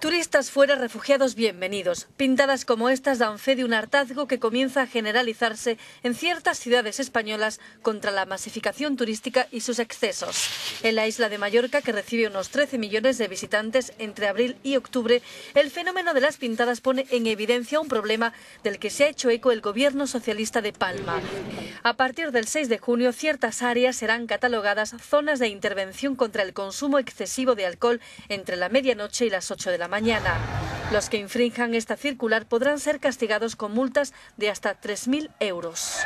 Turistas fuera, refugiados bienvenidos. Pintadas como estas dan fe de un hartazgo que comienza a generalizarse en ciertas ciudades españolas contra la masificación turística y sus excesos. En la isla de Mallorca, que recibe unos 13 millones de visitantes entre abril y octubre, el fenómeno de las pintadas pone en evidencia un problema del que se ha hecho eco el gobierno socialista de Palma. A partir del 6 de junio, ciertas áreas serán catalogadas zonas de intervención contra el consumo excesivo de alcohol entre la medianoche y las 8 de la mañana. Los que infrinjan esta circular podrán ser castigados con multas de hasta 3.000 euros.